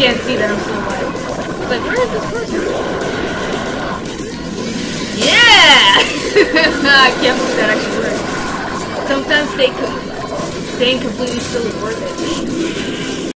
can't see that I'm still alive. Like, where is this person? Yeah! I can't believe that actually works. Sometimes co staying completely still is worth it.